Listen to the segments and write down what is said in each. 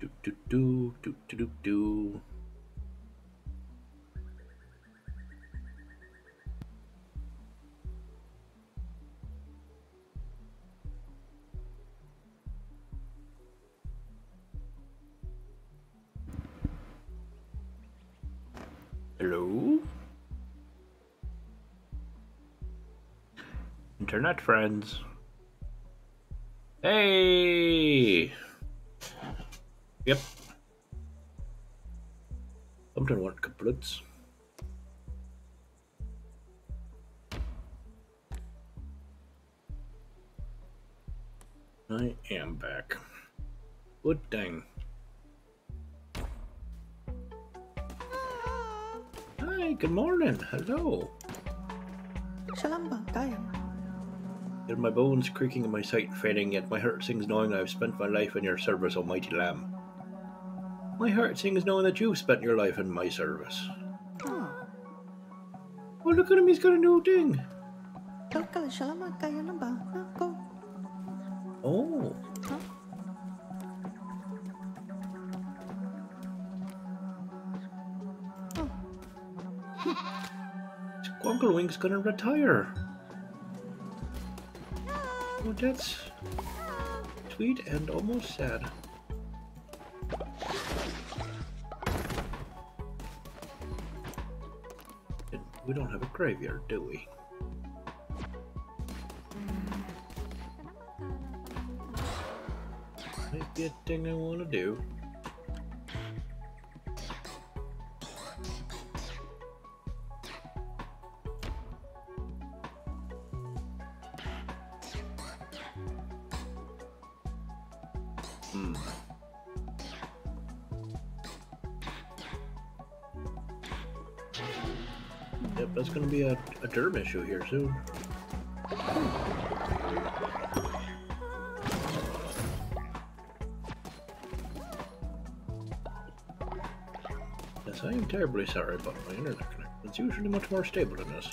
Do do do do do do do. Hello? Internet friends. Hey! Yep. Something went kaputs. I am back. Good dang. Hi, good morning. Hello. Tayo? My bones creaking and my sight fading, yet my heart sings knowing I've spent my life in your service, almighty Lamb. My heart sings knowing that you've spent your life in my service. Oh, Oh, look at him, he's got a new thing. kalkal shalom ba kayo na ba? Ako. Oh, Huh? Squonklewing's gonna retire. Oh, that's sweet and almost sad. We don't have a graveyard, do we? Might be a thing I want to do. Yep, that's gonna be a, a derm issue here soon. Yes, I am terribly sorry about my internet connection. It's usually much more stable than this.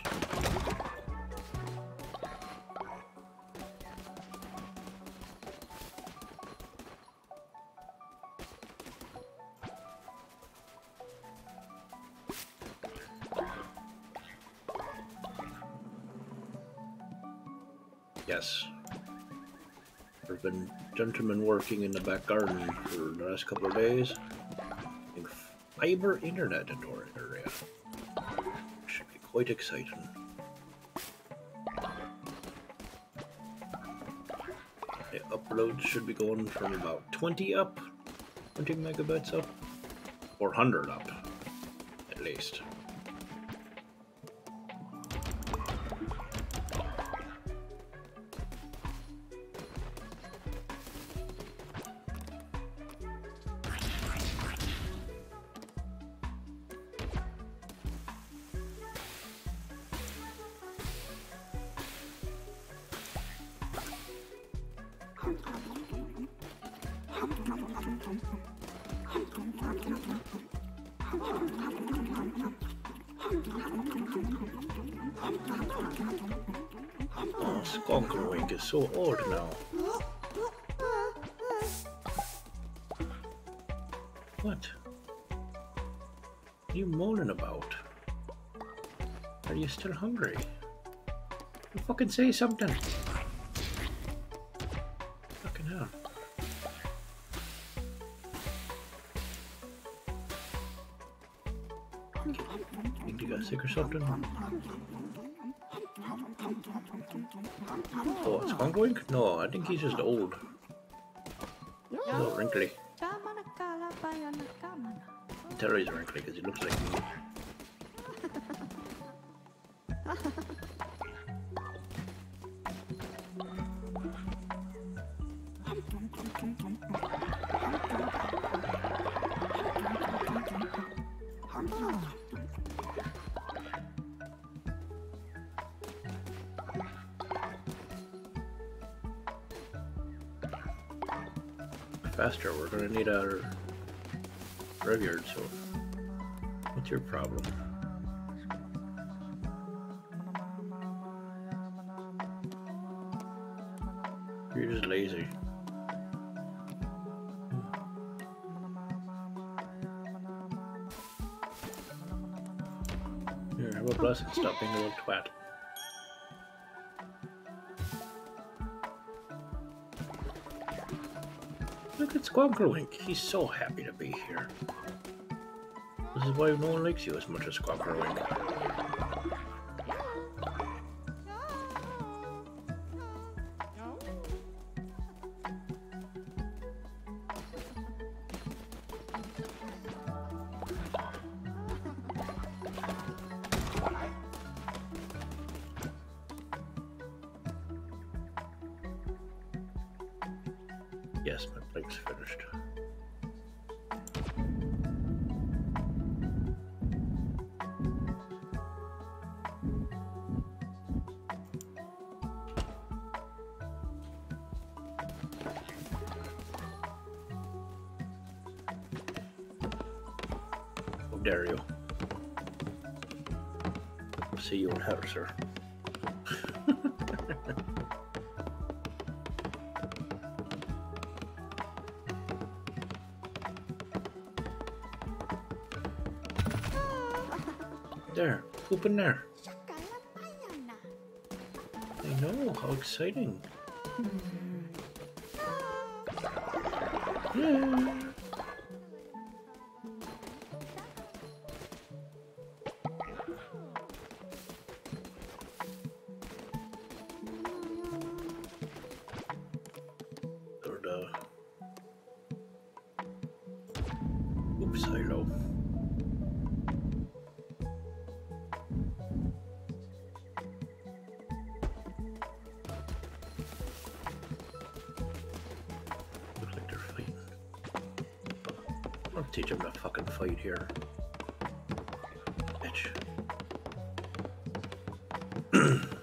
Yes. There've been gentlemen working in the back garden for the last couple of days. Getting fiber internet in our area. Should be quite exciting. The upload should be going from about 20 up, 20 megabytes up, or 100 up, at least. Skonkerwink is so old now. What? What are you moaning about? Are you still hungry? You fucking say something. Something? Oh, it's Skonkerwink? No, I think he's just old. A little wrinkly. tama na kala pa yan na kama na. Tell he's wrinkly because he looks like me. faster. We're gonna need our graveyard, so what's your problem? You're just lazy. Here, have a blessing. Stop being a little twat. At Squonkerlink. He's so happy to be here. This is why no one likes you as much as Squonkerlink. You? See you in hell, sir. There, poop in there. I know, how exciting. Hmm. Yeah. Silo. Looks like they're fighting. I'll teach them to fucking fight here. Bitch.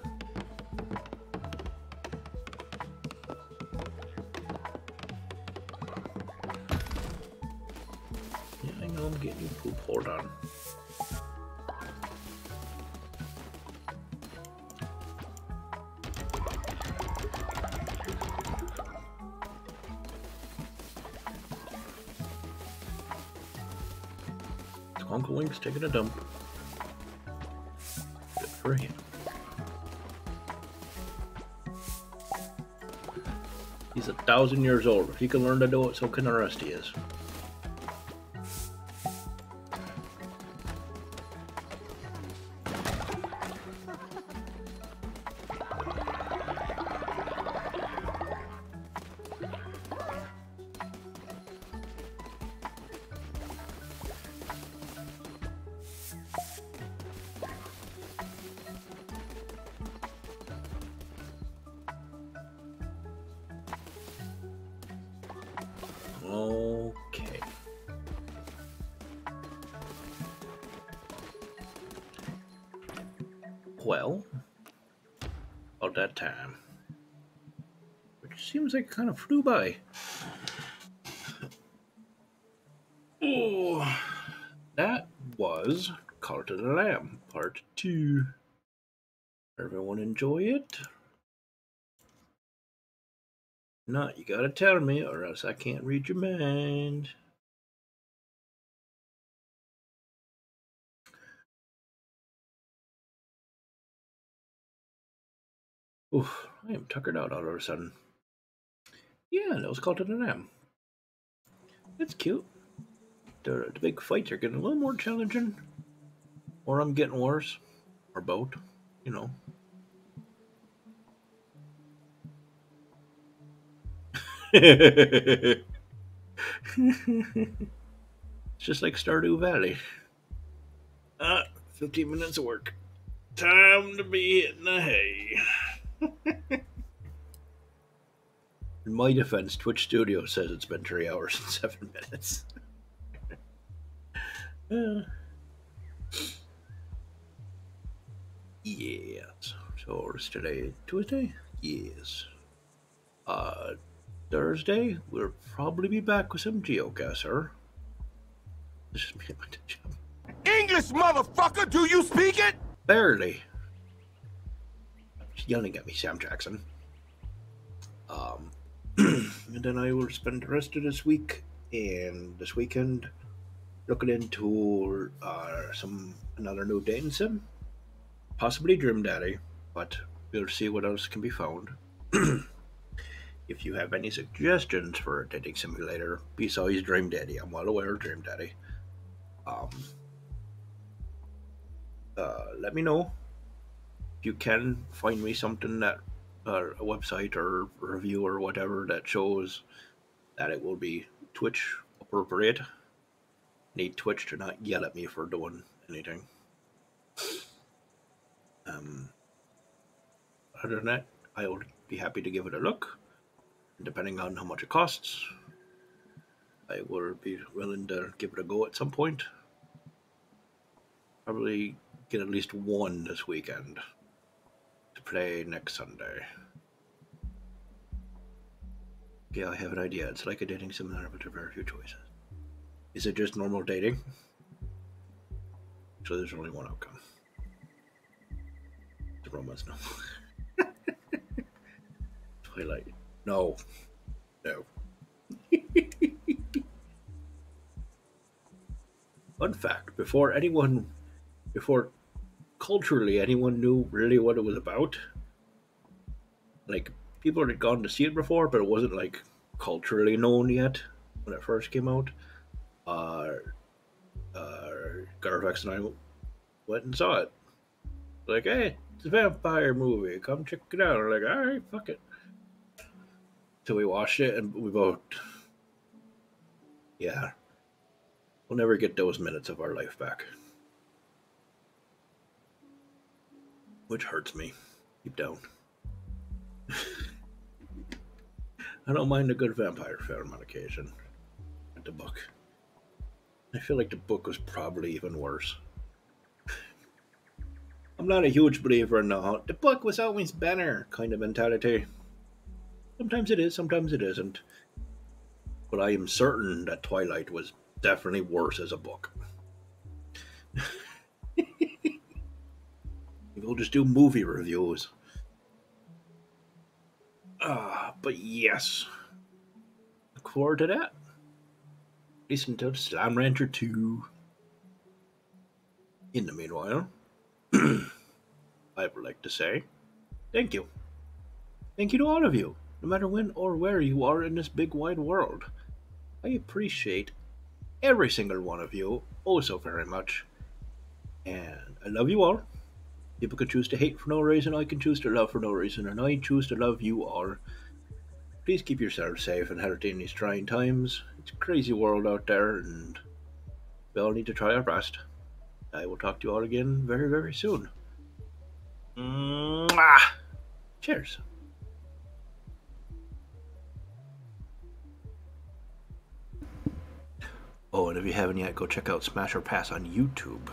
Getting you poop. Hold on. Uncle Link's taking a dump. Good for him. He's a thousand years old. If he can learn to do it, so can the rest of us. Well, about that time. Which seems like kind of flew by. Oh, that was Cult of the Lamb, part two. Everyone enjoy it? Not, you gotta tell me, or else I can't read your mind. Oof, I am tuckered out all of a sudden. Yeah, that was called an M. That's cute. The, the big fights are getting a little more challenging. Or I'm getting worse. Or both, you know. it's just like Stardew Valley. Ah, 15 minutes of work. Time to be hitting the hay. In my defense, Twitch Studio says it's been three hours and seven minutes. Yes. So it's today Tuesday? Yes. Uh, Thursday, we'll probably be back with some geoguessr. This is me at my job. English, motherfucker! Do you speak it? Barely. Yelling at me, Sam Jackson. Um, and then I will spend the rest of this week and this weekend looking into uh, some another new dating sim possibly Dream Daddy, but we'll see what else can be found. if you have any suggestions for a dating simulator besides Dream Daddy, I'm well aware of Dream Daddy. Um, uh, let me know. You can find me something that a website or review or whatever that shows that it will be Twitch appropriate. Need Twitch to not yell at me for doing anything. Um, other than that, I would be happy to give it a look. Depending on how much it costs, I will be willing to give it a go at some point. Probably get at least one this weekend play next Sunday. Yeah, I have an idea. It's like a dating seminar, but there are very few choices. Is it just normal dating? So there's only one outcome. The romance no. Twilight. No. No. Fun fact, before anyone before culturally anyone knew really what it was about, like people had gone to see it before, but it wasn't like culturally known yet when it first came out. Uh, uh, Garvex and I went and saw it. Like, hey, it's a vampire movie. Come check it out. We're like, all right, fuck it. So we watched it, and we both, yeah, we'll never get those minutes of our life back. Which hurts me deep down. I don't mind a good vampire film on occasion. The book. I feel like the book was probably even worse. I'm not a huge believer in the the book was always better kind of mentality. Sometimes it is, sometimes it isn't. But I am certain that Twilight was definitely worse as a book. we'll just do movie reviews. Ah, but yes. Look forward to that. Listen to Slime Rancher 2. In the meanwhile, I would like to say thank you. Thank you to all of you, no matter when or where you are in this big wide world. I appreciate every single one of you oh so very much. And I love you all. People can choose to hate for no reason, I can choose to love for no reason, and I choose to love you all. Please keep yourselves safe and healthy in these trying times. It's a crazy world out there, and we all need to try our best. I will talk to you all again very, very soon. Mwah! Cheers. Oh, and if you haven't yet, go check out Smash or Pass on YouTube.